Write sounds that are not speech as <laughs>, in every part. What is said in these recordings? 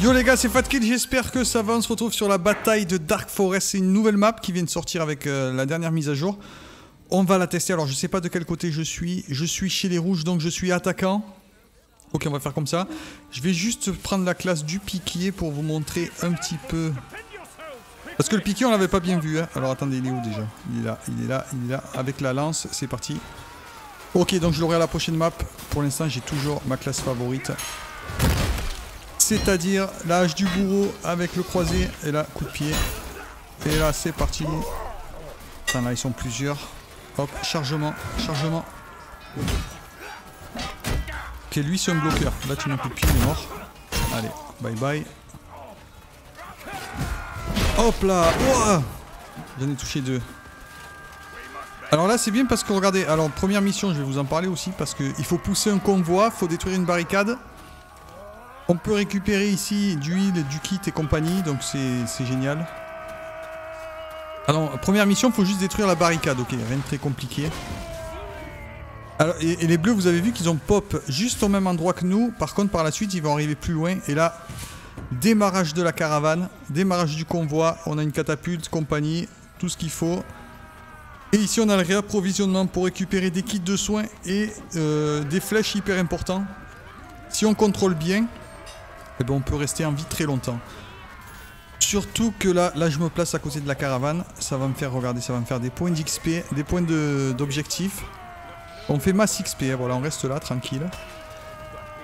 Yo les gars, c'est Fatkid, j'espère que ça va. On se retrouve sur la bataille de Dark Forest. C'est une nouvelle map qui vient de sortir avec euh, la dernière mise à jour. On va la tester. Alors, je sais pas de quel côté je suis. Je suis chez les rouges, donc je suis attaquant. Ok, on va faire comme ça. Je vais juste prendre la classe du piquier pour vous montrer un petit peu. Parce que le piquier, on l'avait pas bien vu. Hein. Alors, attendez, il est où déjà? Il est là, il est là, il est là. Avec la lance, c'est parti. Ok, donc je l'aurai à la prochaine map. Pour l'instant, j'ai toujours ma classe favorite. C'est-à-dire l'âge du bourreau avec le croisé et là, coup de pied. Et là, c'est parti. Enfin, là, ils sont plusieurs. Hop, chargement, chargement. Ok, lui, c'est un bloqueur. Là, tu mets un coup de pied, il est mort. Allez, bye bye. Hop là Ouah J'en ai touché deux. Alors là, c'est bien parce que, regardez, alors, première mission, je vais vous en parler aussi, parce qu'il faut pousser un convoi, faut détruire une barricade. On peut récupérer ici du heal, du kit et compagnie, donc c'est génial. Alors, première mission, faut juste détruire la barricade, ok, rien de très compliqué. Alors, et, et les bleus, vous avez vu qu'ils ont pop juste au même endroit que nous. Par contre, par la suite, ils vont arriver plus loin. Et là, démarrage de la caravane, démarrage du convoi. On a une catapulte, compagnie, tout ce qu'il faut. Et ici, on a le réapprovisionnement pour récupérer des kits de soins et euh, des flèches hyper importants. Si on contrôle bien, eh ben, on peut rester en vie très longtemps. Surtout que là, là, je me place à côté de la caravane. Ça va me faire, regarder, ça va me faire des points d'XP, des points d'objectif. On fait masse XP, hein, voilà, on reste là, tranquille.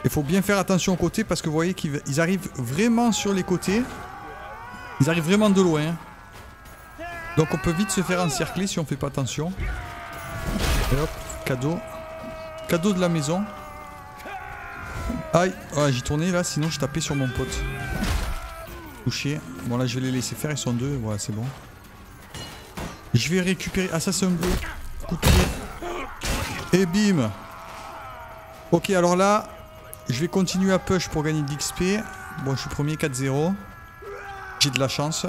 Il faut bien faire attention aux côtés parce que vous voyez qu'ils arrivent vraiment sur les côtés. Ils arrivent vraiment de loin. Donc on peut vite se faire encercler si on fait pas attention. Et hop, cadeau. Cadeau de la maison. Aïe, j'ai tourné là, sinon je tapais sur mon pote. Touché. Bon là je vais les laisser faire, ils sont deux, voilà c'est bon. Je vais récupérer... Ah ça c'est. Coup. Et bim Ok alors là, je vais continuer à push pour gagner de l'XP. Bon je suis premier 4-0. J'ai de la chance.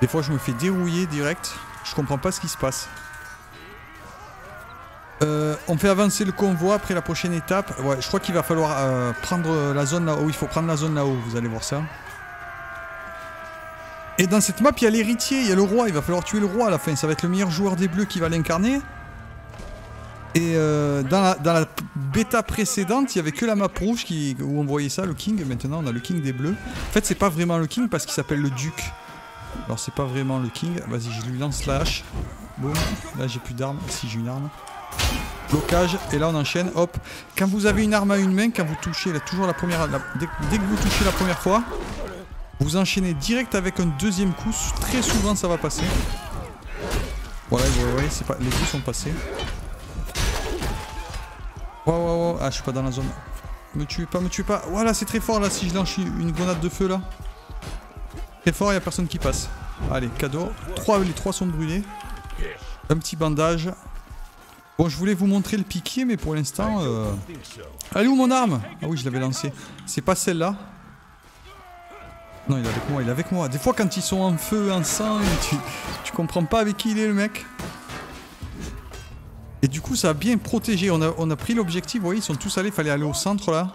Des fois je me fais dérouiller direct. Je comprends pas ce qui se passe. Euh, on fait avancer le convoi après la prochaine étape. Je crois qu'il va falloir euh, prendre la zone là-haut. Il faut prendre la zone là-haut, vous allez voir ça. Et dans cette map, il y a l'héritier, il y a le roi. Il va falloir tuer le roi à la fin. Ça va être le meilleur joueur des bleus qui va l'incarner. Et euh, dans, la, bêta précédente, il n'y avait que la map rouge où on voyait ça, le king. Maintenant, on a le king des bleus. En fait, c'est pas vraiment le king parce qu'il s'appelle le duc. Alors, c'est pas vraiment le king. Vas-y, je lui lance la hache. Boum. Là, j'ai plus d'armes. Si, j'ai une arme. Blocage, et là on enchaîne, hop. Quand vous avez une arme à une main, quand vous touchez, toujours la première, dès, que vous touchez la première fois, vous enchaînez direct avec un deuxième coup, très souvent ça va passer. Voilà, vous voyez, pas, les coups sont passés. Wow, ah je suis pas dans la zone. Me tuez pas, me tuez pas. Voilà, c'est très fort là si je lance une grenade de feu là. Très fort, il a personne qui passe. Allez, cadeau. Trois, les trois sont brûlés. Un petit bandage. Bon, je voulais vous montrer le piquier, mais pour l'instant... Euh... Elle où mon arme? Ah oui, je l'avais lancé. C'est pas celle-là. Non, il est avec moi, il est avec moi. Des fois, quand ils sont en feu, en sang, tu, comprends pas avec qui il est, le mec. Et du coup, ça a bien protégé. On a, on a pris l'objectif, vous voyez, ils sont tous allés. Il fallait aller au centre, là.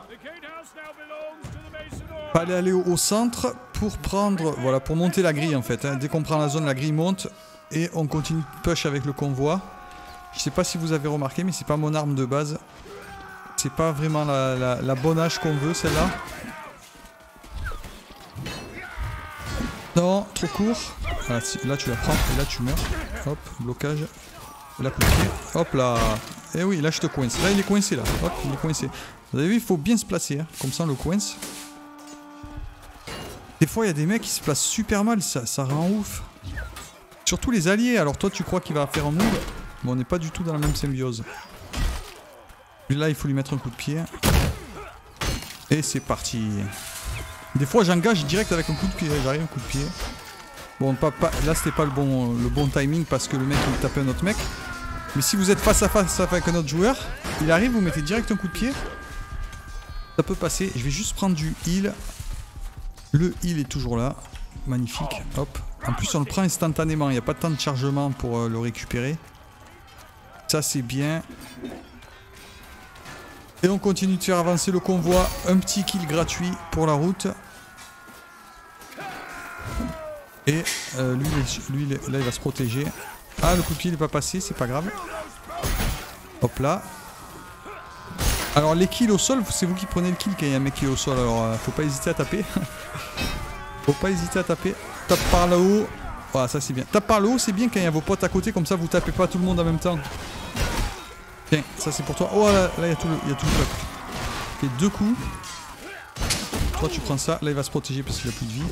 Fallait aller au, centre pour prendre... Voilà, pour monter la grille, en fait. Hein. Dès qu'on prend la zone, la grille monte. Et on continue de push avec le convoi. Je sais pas si vous avez remarqué, mais c'est pas mon arme de base. C'est pas vraiment la, bonne hache qu'on veut, celle-là. Non, trop court. là, tu la prends et là, tu meurs. Hop, blocage. Coup Hop là. Et eh oui, là, je te coince. Là, il est coincé, là. Hop, il est coincé. Vous avez vu, il faut bien se placer. Hein. Comme ça, on le coince. Des fois, il y a des mecs qui se placent super mal. Ça, ça rend ouf. Surtout les alliés. Alors, toi, tu crois qu'il va faire un move? Bon, on n'est pas du tout dans la même symbiose. Là, il faut lui mettre un coup de pied. Et c'est parti. Des fois, j'engage direct avec un coup de pied. J'arrive un coup de pied. Bon, pas, pas, là, c'était pas le bon, le bon timing parce que le mec, il tapait un autre mec. Mais si vous êtes face à face avec un autre joueur, il arrive, vous mettez direct un coup de pied. Ça peut passer. Je vais juste prendre du heal. Le heal est toujours là. Magnifique. Hop. En plus, on le prend instantanément. Il n'y a pas de temps de chargement pour euh, le récupérer. Ça, c'est bien. Et on continue de faire avancer le convoi. Un petit kill gratuit pour la route. Et euh, lui, lui, là, il va se protéger. Ah, le coup de pied n'est pas passé, c'est pas grave. Hop là. Alors les kills au sol, c'est vous qui prenez le kill quand il y a un mec qui est au sol. Alors euh, faut pas hésiter à taper. <laughs> faut pas hésiter à taper. Tape par là haut. Voilà, ça c'est bien. Tape par le haut, c'est bien quand il y a vos potes à côté, comme ça vous tapez pas tout le monde en même temps. Tiens, ça c'est pour toi. Oh là, là il y a tout le, il. Fait deux coups. Toi tu prends ça. Là il va se protéger parce qu'il a plus de vie.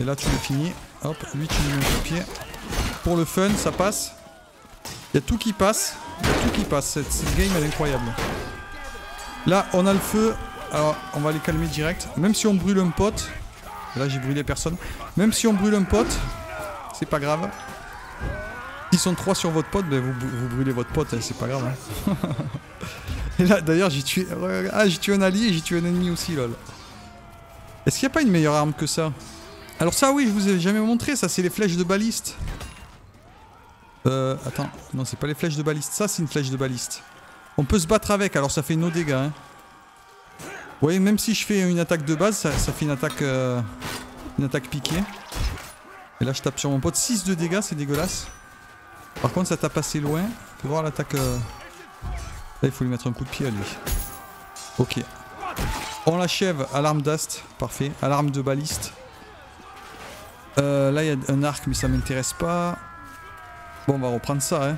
Et là tu le finis. Hop, lui tu lui mets un pied. Pour le fun, ça passe. Il y a tout qui passe. Il y a tout qui passe. Cette, cette game elle est incroyable. Là on a le feu. Alors on va les calmer direct. Même si on brûle un pote. Là j'ai brûlé personne. Même si on brûle un pote, c'est pas grave. S'ils sont trois sur votre pote, ben vous, brûlez votre pote, c'est pas grave. Hein. <laughs> et là d'ailleurs j'ai tué. Ah j'ai tué un allié et j'ai tué un ennemi aussi lol. Est-ce qu'il n'y a pas une meilleure arme que ça? Alors ça oui je vous ai jamais montré, ça c'est les flèches de baliste. Euh attends, non c'est pas les flèches de baliste, ça c'est une flèche de baliste. On peut se battre avec, alors ça fait nos dégâts. Hein. Vous voyez, même si je fais une attaque de base, ça, fait une attaque, euh, une attaque piquée. Et là, je tape sur mon pote. 6 de dégâts, c'est dégueulasse. Par contre, ça tape assez loin. Peut voir l'attaque... Euh, là, il faut lui mettre un coup de pied à lui. Ok. On l'achève à l'arme d'ast. Parfait. À l'arme de baliste. Euh, là, il y a un arc, mais ça m'intéresse pas. Bon, on va reprendre ça, hein.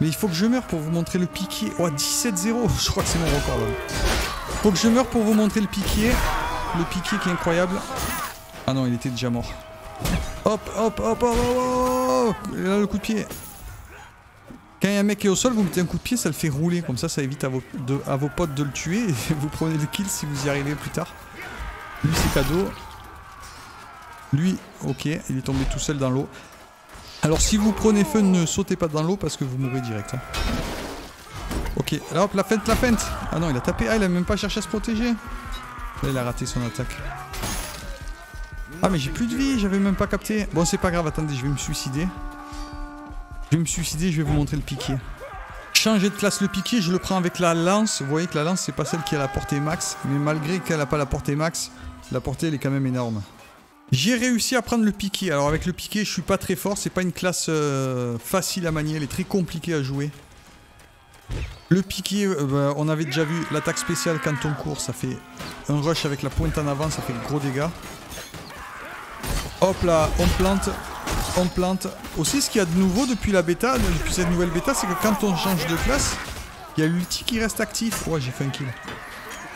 Mais il faut que je meure pour vous montrer le piqué. Oh, 17-0 Je crois que c'est mon record, là. Faut que je meure pour vous montrer le piqué. Le piqué qui est incroyable. Ah non, il était déjà mort. Hop, hop, hop, hop, hop, Et là, le coup de pied. Quand y a un mec qui est au sol, vous mettez un coup de pied, ça le fait rouler. Comme ça, ça évite à vos, à vos potes de le tuer. Et <laughs> vous prenez le kill si vous y arrivez plus tard. Lui, c'est cadeau. Lui, ok, il est tombé tout seul dans l'eau. Alors, si vous prenez feu, ne sautez pas dans l'eau parce que vous mourrez direct. Hein. Ok, hop, la feinte, la feinte Ah non, il a tapé. Ah, il a même pas cherché à se protéger. Là, il a raté son attaque. Ah, mais j'ai plus de vie, j'avais même pas capté. Bon, c'est pas grave, attendez, je vais me suicider. Je vais me suicider, je vais vous montrer le piqué. Changer de classe le piqué, je le prends avec la lance. Vous voyez que la lance, c'est pas celle qui a la portée max. Mais malgré qu'elle a pas la portée max, la portée, elle est quand même énorme. J'ai réussi à prendre le piqué. Alors avec le piqué, je suis pas très fort. C'est pas une classe euh, facile à manier. Elle est très compliquée à jouer. Le piqué, euh, bah, on avait déjà vu l'attaque spéciale quand on court, ça fait un rush avec la pointe en avant, ça fait gros dégâts. Hop là, on plante, on plante. Aussi, ce qu'il y a de nouveau depuis la bêta, depuis cette nouvelle bêta, c'est que quand on change de classe, il y a l'ulti qui reste actif. Ouais, j'ai fait un kill.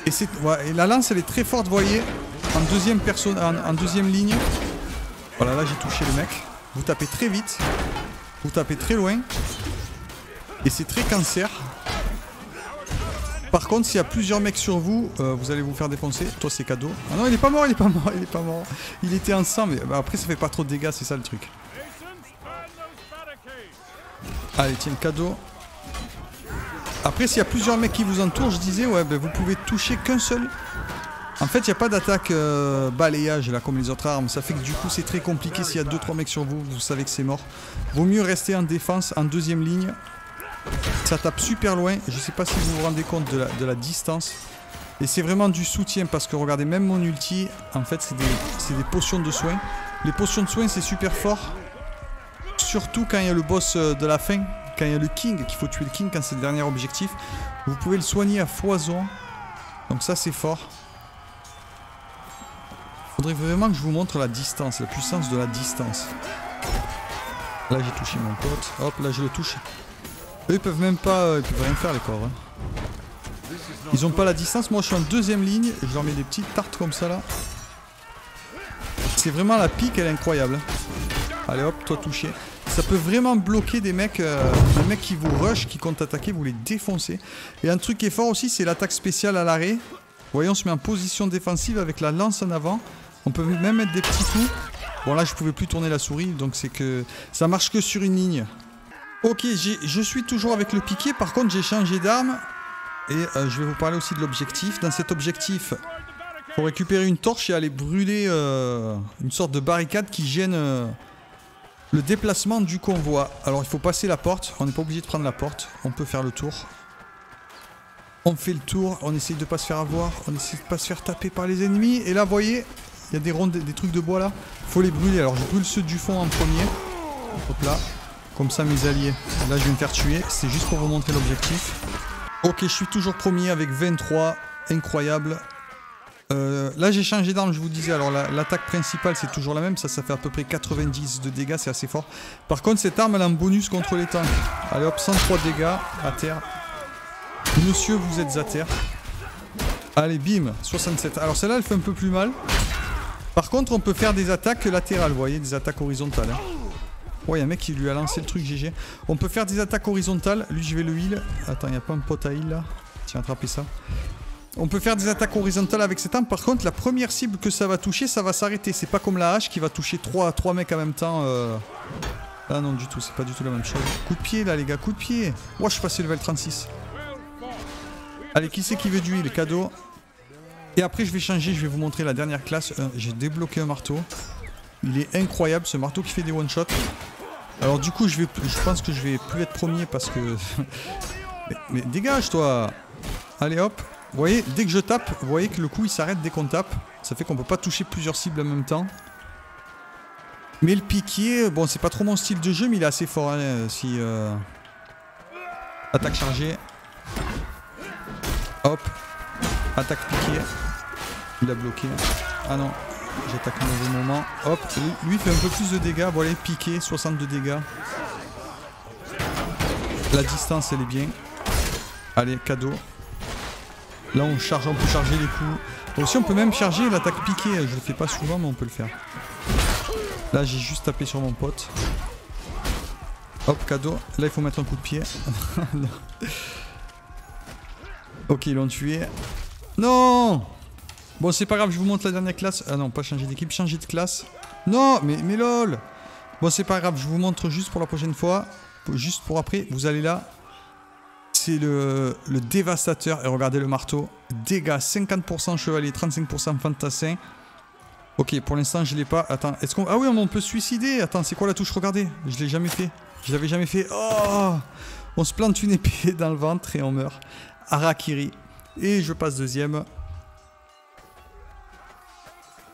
Et, la lance, elle est très forte, vous voyez, en deuxième, personne, en deuxième ligne. Voilà, là j'ai touché le mec. Vous tapez très vite, vous tapez très loin. Et c'est très cancer. Par contre, s'il y a plusieurs mecs sur vous, euh, vous allez vous faire défoncer. Toi, c'est cadeau. Ah non, il est pas mort, il est pas mort, il est pas mort. Il était ensemble. Bah, après, ça fait pas trop de dégâts, c'est ça le truc. Allez, tiens, cadeau. Après, s'il y a plusieurs mecs qui vous entourent, je disais, ouais, ben, vous pouvez toucher qu'un seul. En fait, il n'y a pas d'attaque euh, balayage là comme les autres armes. Ça fait que du coup, c'est très compliqué. S'il y a 2-3 mecs sur vous, vous savez que c'est mort. Vaut mieux rester en défense, en deuxième ligne. Ça tape super loin. Je sais pas si vous vous rendez compte de la, distance. Et c'est vraiment du soutien parce que regardez, même mon ulti, en fait, c'est des, des, potions de soins. Les potions de soins, c'est super fort. Surtout quand il y a le boss euh, de la fin, quand il y a le king, qu'il faut tuer le king quand c'est le dernier objectif. Vous pouvez le soigner à foison. Donc ça, c'est fort. Faudrait vraiment que je vous montre la distance, la puissance de la distance. Là, j'ai touché mon pote. Hop, là, je le touche. Eux ils peuvent même pas, euh, ils peuvent rien faire les corps. Hein. Ils ont pas la distance, moi je suis en deuxième ligne, je leur mets des petites tartes comme ça là. C'est vraiment la pique, elle est incroyable. Allez hop, toi touché. Ça peut vraiment bloquer des mecs, euh, des mecs qui vous rush, qui comptent attaquer, vous les défoncez. Et un truc qui est fort aussi, c'est l'attaque spéciale à l'arrêt. Voyez, on se met en position défensive avec la lance en avant. On peut même mettre des petits coups. Bon là, je pouvais plus tourner la souris, donc c'est que ça marche que sur une ligne. Ok, je suis toujours avec le piqué. Par contre, j'ai changé d'arme. Et euh, je vais vous parler aussi de l'objectif. Dans cet objectif, faut récupérer une torche et aller brûler euh, une sorte de barricade qui gêne le déplacement du convoi. Alors, il faut passer la porte. On n'est pas obligé de prendre la porte. On peut faire le tour. On fait le tour, on essaye de pas se faire avoir, on essaye de pas se faire taper par les ennemis. Et là, vous voyez, il y a des rondes, des trucs de bois là. Faut les brûler. Alors je brûle ceux du fond en premier. Hop là. Comme ça, mes alliés. Là, je vais me faire tuer. C'est juste pour vous montrer l'objectif. Ok, je suis toujours premier avec 23. Incroyable. Euh, là, j'ai changé d'arme, je vous disais. Alors, l'attaque principale, c'est toujours la même. Ça, ça fait à peu près 90 de dégâts. C'est assez fort. Par contre, cette arme, elle a un bonus contre les tanks. Allez hop, 103 dégâts à terre. Monsieur, vous êtes à terre. Allez, bim, 67. Alors, celle-là, elle fait un peu plus mal. Par contre, on peut faire des attaques latérales, vous voyez, des attaques horizontales. Hein. Ouais, y a un mec qui lui a lancé le truc GG. On peut faire des attaques horizontales. Lui, je vais le heal. Attends, n'y a pas un pote à heal là? Tiens, attrapez ça. On peut faire des attaques horizontales avec cette arme. Par contre, la première cible que ça va toucher, ça va s'arrêter. C'est pas comme la hache qui va toucher 3, 3 mecs en même temps. Euh... Ah non, du tout. C'est pas du tout la même chose. Coup de pied, là, les gars. Coup de pied. Moi, je suis passé level 36. Allez, qui c'est qui veut du heal Cadeau? Et après, je vais changer. Je vais vous montrer la dernière classe. Euh, j'ai débloqué un marteau. Il est incroyable, ce marteau qui fait des one-shots. Alors du coup, je, vais, pense que je vais plus être premier parce que... <laughs> mais dégage, toi Allez, hop vous voyez, dès que je tape, vous voyez que le coup il s'arrête dès qu'on tape. Ça fait qu'on peut pas toucher plusieurs cibles en même temps. Mais le piquier, bon c'est pas trop mon style de jeu, mais il est assez fort. Hein, si euh, Attaque chargée. Hop. Attaque piqué. Il a bloqué. Ah non, j'attaque au mauvais moment. Hop, lui, fait un peu plus de dégâts. Voilà, piqué, 62 dégâts. La distance elle est bien. Allez, cadeau. Là on charge, on peut charger les coups. Aussi on peut même charger l'attaque piquée, je le fais pas souvent mais on peut le faire. Là j'ai juste tapé sur mon pote. Hop, cadeau. Là il faut mettre un coup de pied. <laughs> ok, ils l'ont tué. Non Bon c'est pas grave, je vous montre la dernière classe. Ah non, pas changer d'équipe, changer de classe. Non, mais, mais lol Bon c'est pas grave, je vous montre juste pour la prochaine fois. Juste pour après, vous allez là, le, dévastateur. Et regardez le marteau. Dégâts 50% chevalier, 35% fantassin. Ok, pour l'instant, je l'ai pas. Attends, est-ce qu'on... Ah oui, on peut se suicider. Attends, c'est quoi la touche? Regardez, je l'ai jamais fait. Je l'avais jamais fait. Oh On se plante une épée dans le ventre et on meurt. Arakiri. Et je passe deuxième.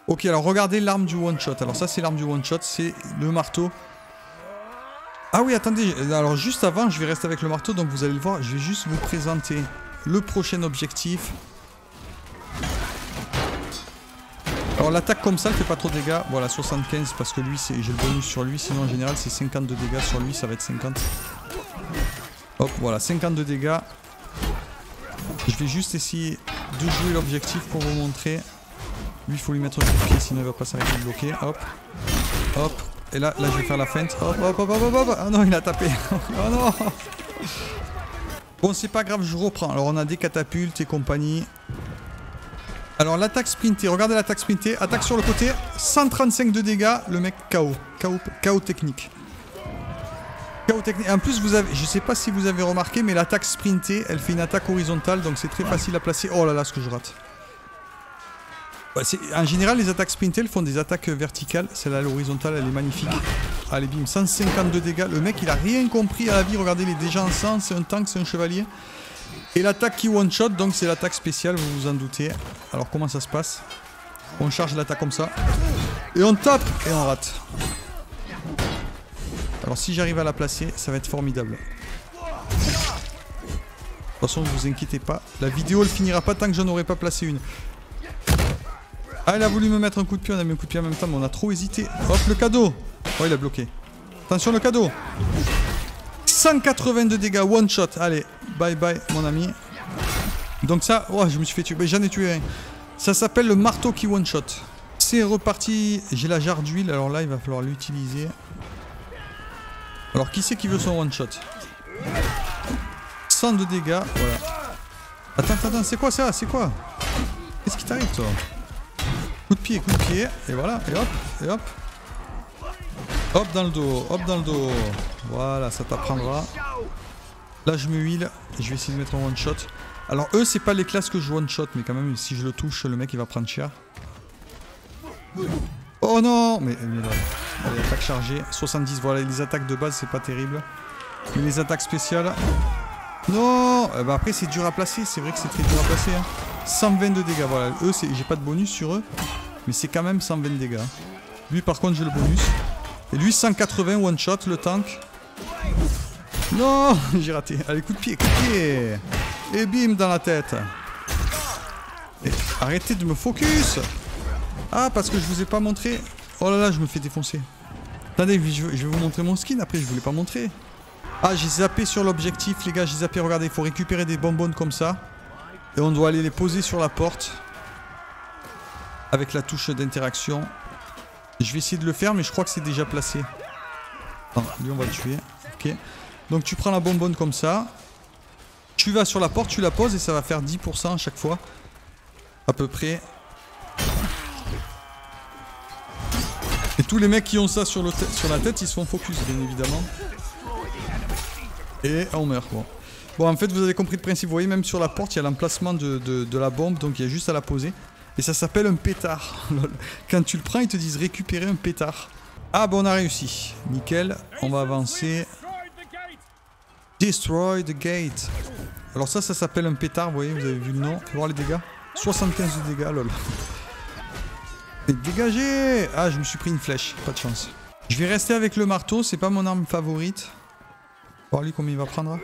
Ok, alors regardez l'arme du one-shot. Alors ça, c'est l'arme du one-shot. C'est le marteau. Ah oui, attendez, alors juste avant, je vais rester avec le marteau, donc vous allez le voir, je vais juste vous présenter le prochain objectif. Alors l'attaque comme ça, elle fait pas trop de dégâts. Voilà, 75 parce que lui, j'ai le bonus sur lui, sinon en général c'est 50 de dégâts sur lui, ça va être 50. Hop, voilà, 50 de dégâts. Je vais juste essayer de jouer l'objectif pour vous montrer. Lui, il faut lui mettre un coup sinon il va pas s'arrêter de bloquer. Hop, hop, et là, là, je vais faire la feinte. Hop, hop, hop, hop, hop, Ah non, il a tapé. <laughs> oh non. Bon, c'est pas grave, je reprends. Alors, on a des catapultes et compagnie. Alors, l'attaque sprintée. Regardez l'attaque sprintée. Attaque sur le côté. 135 de dégâts. Le mec KO. KO, technique. KO technique. En plus, vous avez, je sais pas si vous avez remarqué, mais l'attaque sprintée, elle fait une attaque horizontale. Donc, c'est très facile à placer. Oh là là, ce que je rate en général, les attaques sprintées, elles font des attaques verticales. Celle-là, l'horizontale, elle est magnifique. Allez, bim, 152 dégâts. Le mec, il a rien compris à la vie. Regardez, il est déjà en sang. C'est un tank, c'est un chevalier. Et l'attaque qui one-shot, donc c'est l'attaque spéciale, vous vous en doutez. Alors, comment ça se passe? On charge l'attaque comme ça. Et on tape et on rate. Alors, si j'arrive à la placer, ça va être formidable. De toute façon, ne vous inquiétez pas. La vidéo, elle finira pas tant que j'en aurai pas placé une. Ah, il a voulu me mettre un coup de pied, on a mis un coup de pied en même temps, mais on a trop hésité. Hop, le cadeau Oh, il a bloqué. Attention, le cadeau 182 dégâts, one shot. Allez, bye bye, mon ami. Donc ça, oh, je me suis fait tuer. J'en ai tué un. Ça s'appelle le marteau qui one shot. C'est reparti. J'ai la jarre d'huile, alors là, il va falloir l'utiliser. Alors, qui c'est qui veut son one shot? 100 de dégâts, voilà. Attends, attends, c'est quoi ça? C'est quoi? Qu'est-ce qui t'arrive, toi? Coup de pied, coup de pied. Et voilà. Et hop. Et hop. Hop dans le dos. Hop dans le dos. Voilà, ça t'apprendra. Là, je me heal. Je vais essayer de mettre un one shot. Alors, eux, c'est pas les classes que je one shot. Mais quand même, si je le touche, le mec, il va prendre cher. Oh non Mais, mais Allez, attaque chargée. 70. Voilà, les attaques de base, c'est pas terrible. Mais les attaques spéciales... Non eh ben Après, c'est dur à placer. C'est vrai que c'est très dur à placer. Hein. 122 dégâts. Voilà. Eux, j'ai pas de bonus sur eux. Mais c'est quand même 120 dégâts. Lui, par contre, j'ai le bonus. Et lui, 180 one shot, le tank. Non <laughs> J'ai raté. Allez, coup de pied, coup de pied. Et bim, dans la tête. arrêtez de me focus Ah, parce que je vous ai pas montré. Oh là là, je me fais défoncer. Attendez, je vais vous montrer mon skin. Après, je voulais pas montrer. Ah, j'ai zappé sur l'objectif, les gars. J'ai zappé. Regardez, il faut récupérer des bonbonnes comme ça. Et on doit aller les poser sur la porte. Avec la touche d'interaction. Je vais essayer de le faire, mais je crois que c'est déjà placé. lui, on va le tuer. Ok. Donc, tu prends la bonbonne comme ça. Tu vas sur la porte, tu la poses et ça va faire 10% à chaque fois. À peu près. Et tous les mecs qui ont ça sur, la tête, ils se font focus, bien évidemment. Et on meurt. Bon, en fait, vous avez compris le principe. Vous voyez, même sur la porte, il y a l'emplacement de, de, la bombe, donc il y a juste à la poser. Et ça s'appelle un pétard. <laughs> Quand tu le prends, ils te disent récupérer un pétard. Ah, bon, on a réussi. Nickel. On va avancer. Destroy the gate. Alors ça, ça s'appelle un pétard, vous voyez, vous avez vu le nom. Voir les dégâts. 75 de dégâts, lol. Dégagez Ah, je me suis pris une flèche. Pas de chance. Je vais rester avec le marteau, c'est pas mon arme favorite. Voir lui combien il va prendre.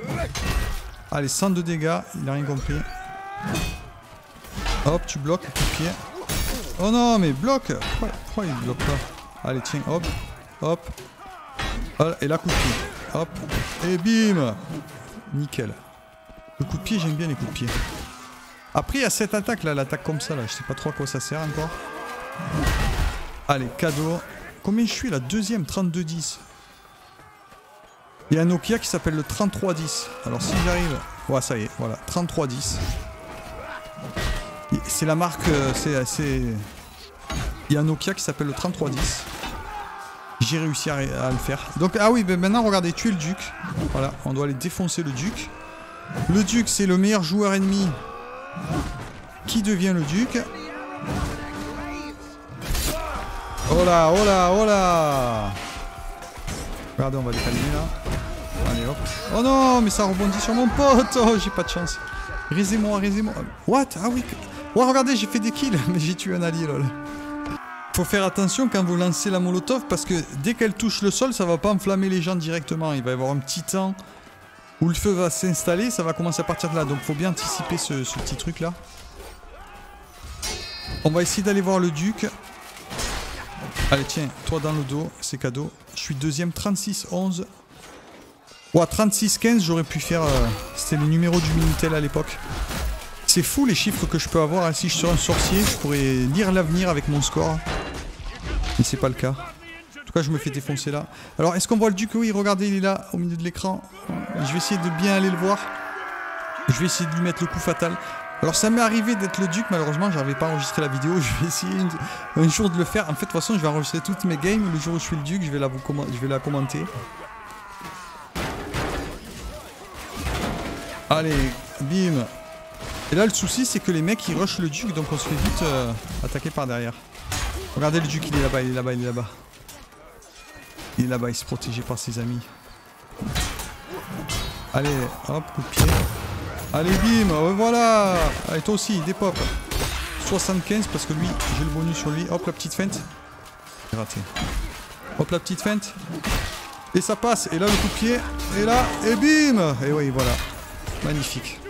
Allez, 102 dégâts, il a rien compris. Hop, tu bloques, coup de pied. Oh non, mais bloque pourquoi, il bloque pas Allez, tiens, hop, hop. Et là, coup de pied. Hop. Et bim Nickel. Le coup de pied, j'aime bien les coups de pied. Après, il y a cette attaque là, l'attaque comme ça là. Je sais pas trop à quoi ça sert encore. Allez, cadeau. Combien je suis là? Deuxième, 32-10. Il y a un Nokia qui s'appelle le 3310. Alors si j'arrive... Ouais, ça y est, voilà. 3310. C'est la marque... Euh, c'est... Il y a un Nokia qui s'appelle le 3310. J'ai réussi à, le faire. Donc, ah oui, ben maintenant, regardez, tuer le duc. Voilà, on doit aller défoncer le duc. Le duc, c'est le meilleur joueur ennemi. Qui devient le duc? Oh là, oh là, oh là Regardez, on va les calmer là. Allez hop. Oh non, mais ça rebondit sur mon pote Oh, j'ai pas de chance. Raisez-moi, raisez-moi. What? Ah oui. Oh, regardez, j'ai fait des kills, <laughs> mais j'ai tué un allié, lol. Faut faire attention quand vous lancez la molotov parce que dès qu'elle touche le sol, ça va pas enflammer les gens directement. Il va y avoir un petit temps où le feu va s'installer, ça va commencer à partir de là. Donc faut bien anticiper ce, petit truc là. On va essayer d'aller voir le duc. Allez tiens, toi dans le dos, c'est cadeau. Je suis deuxième, 36-11. Ouah, 36-15, j'aurais pu faire... Euh, c'était le numéro du Minitel à l'époque. C'est fou les chiffres que je peux avoir. Hein. Si je suis un sorcier, je pourrais lire l'avenir avec mon score. Mais c'est pas le cas. En tout cas, je me fais défoncer là. Alors, est-ce qu'on voit le duc? Oui, regardez, il est là, au milieu de l'écran. Je vais essayer de bien aller le voir. Je vais essayer de lui mettre le coup fatal. Alors, ça m'est arrivé d'être le duc. Malheureusement, j'avais pas enregistré la vidéo. <laughs> Je vais essayer un jour de le faire. En fait, de toute façon, je vais enregistrer toutes mes games. Le jour où je suis le duc, je vais la, je commenter. Allez, bim. Et là, le souci, c'est que les mecs, ils rushent le duc, donc on se fait vite euh, attaquer par derrière. Regardez le duc, il est là-bas, il est là-bas, il est là-bas. Il est là-bas, il se protège par ses amis. Allez, hop, coup de pied. Allez, bim, oh, voilà Allez, toi aussi, des pop. 75 parce que lui, j'ai le bonus sur lui. Hop, la petite feinte. Raté. Hop, la petite feinte. Et ça passe. Et là, le coup de pied. Et là, et bim Et oui, voilà. Magnifique.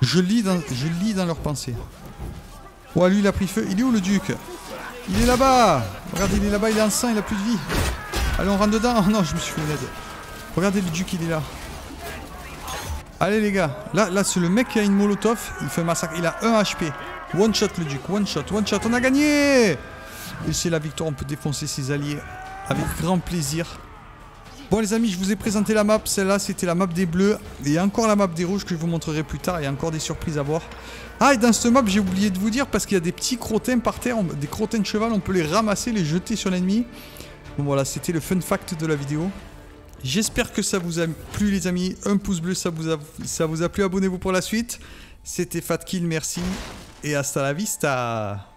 Je lis dans, je lis dans leurs pensées. Ouais, lui, il a pris feu. Il est où, le duc? Il est là-bas Regardez, il est là-bas, il est en sang, il a plus de vie. Allez, on rentre dedans. <laughs> Oh non, je me suis fait une. Regardez le duc, il est là. Allez les gars, là, là c'est le mec qui a une molotov, il fait massacre, il a un HP. One shot le duc, one shot, one shot, on a gagné Et c'est la victoire, on peut défoncer ses alliés avec grand plaisir. Bon les amis, je vous ai présenté la map, celle-là c'était la map des bleus. Et encore la map des rouges que je vous montrerai plus tard, il y a encore des surprises à voir. Ah et dans cette map j'ai oublié de vous dire parce qu'il y a des petits crottins par terre, des crottins de cheval, on peut les ramasser, les jeter sur l'ennemi. Bon voilà, c'était le fun fact de la vidéo. J'espère que ça vous a plu les amis, un pouce bleu ça vous a, ça vous a plu, abonnez-vous pour la suite. C'était Fatkill, merci. Et hasta la vista